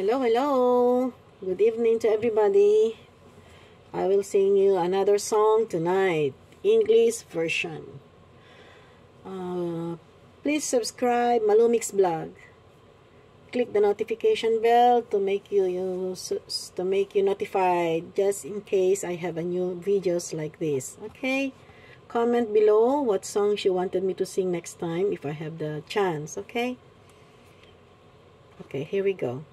Hello, hello. Good evening to everybody. I will sing you another song tonight, English version. Uh, please subscribe Malou Mix Vlog. Click the notification bell to make you, you to make you notified just in case I have a new videos like this. Okay? Comment below what songs you wanted me to sing next time if I have the chance, okay? Okay, here we go.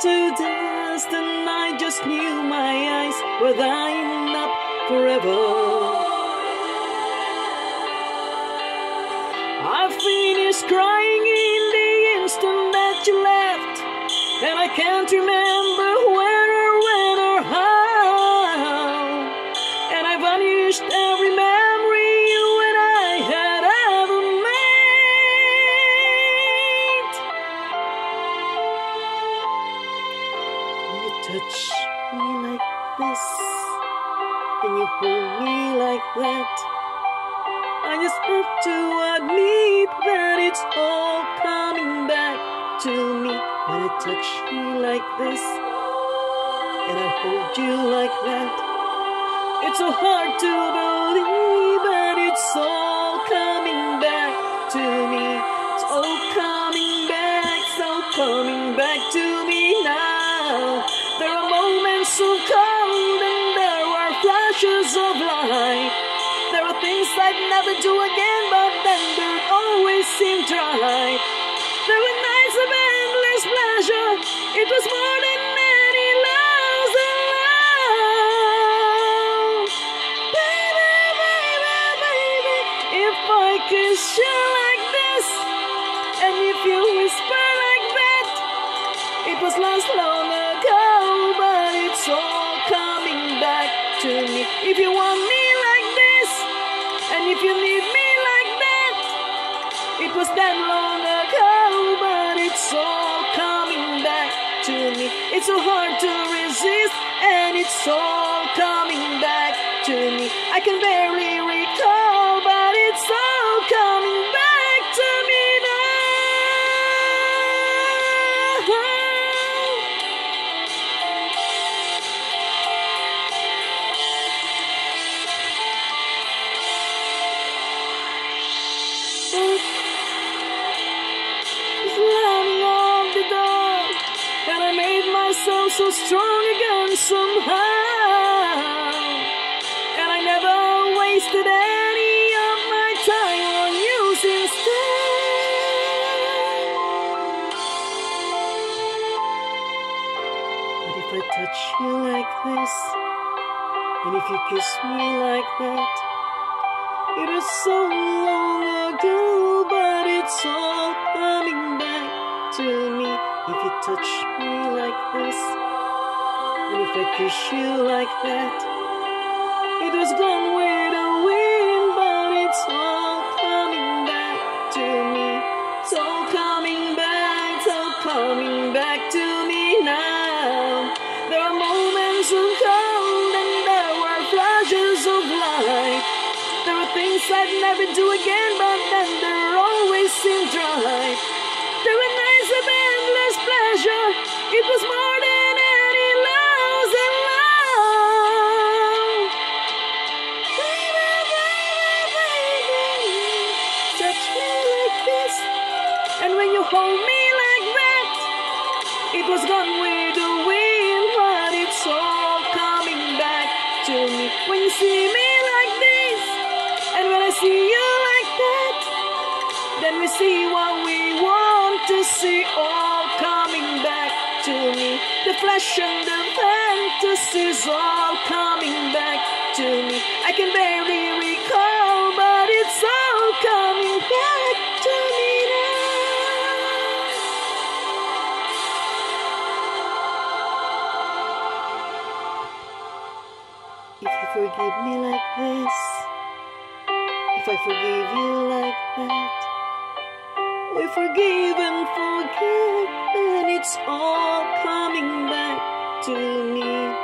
To dust, and I just knew my eyes were thine up forever. I finished crying in the instant that you left, and I can't remember that. I just have to admit that it's all coming back to me when I touch you like this and I hold you like that. It's so hard to believe, I'd never do again, but then there'd always seem right. There were nights of endless pleasure. It was more It's so hard to resist, and it's all coming back to me. I can barely recall, but it's all coming myself so strong again somehow. And I never wasted any of my time on you instead. But if I touch you like this, and if you kiss me like that, it was so long ago, but it's all coming back to me. If you touch me like this, and if I kiss you like that, it was gone with the wind, but it's all coming back to me. All coming back, all coming back to me now. There are moments of cold and there were flashes of light. There are things I'd never do again, but then there always seemed right. There were nights of pleasure. It was more than any loves alone. Baby, baby, baby, touch me like this, and when you hold me like that, it was gone with the wind, but it's all coming back to me. When you see me like this, and when I see you like that, then we see what we want to see all coming back to me. The flesh and the fantasies all coming back to me. I can barely recall, but it's all coming back to me now. If you forgive me like this, if I forgive you like that, we forgive and forget, and it's all coming back to me.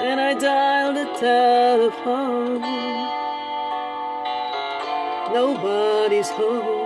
When I dial the telephone, nobody's home.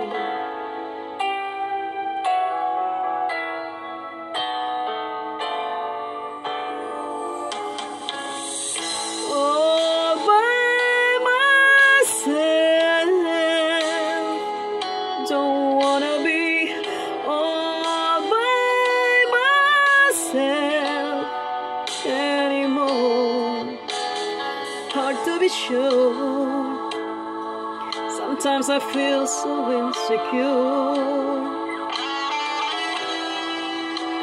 Feel so insecure.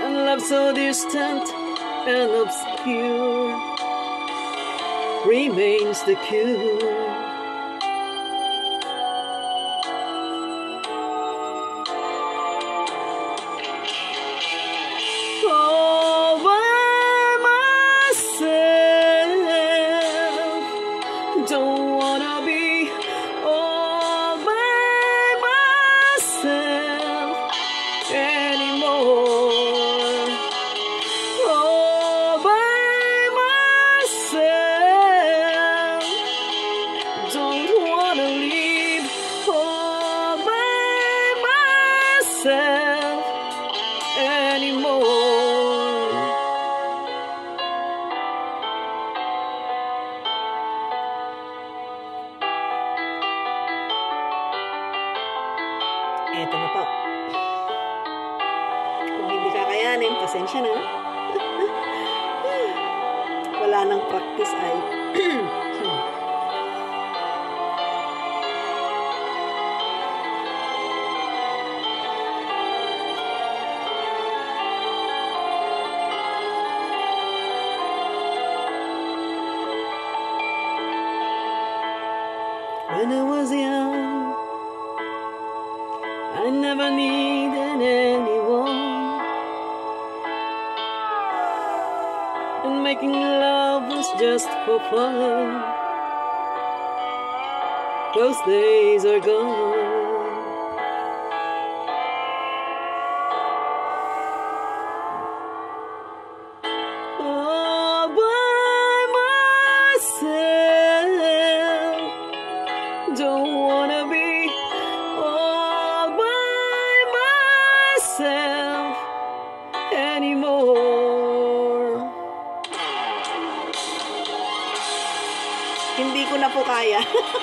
And love so distant and obscure remains the cure. Na po. Kung hindi kakayanin, pasensya na. Wala nang practice ay. When I was young, I never needed anyone. And making love was just for fun. Those days are gone. Hindi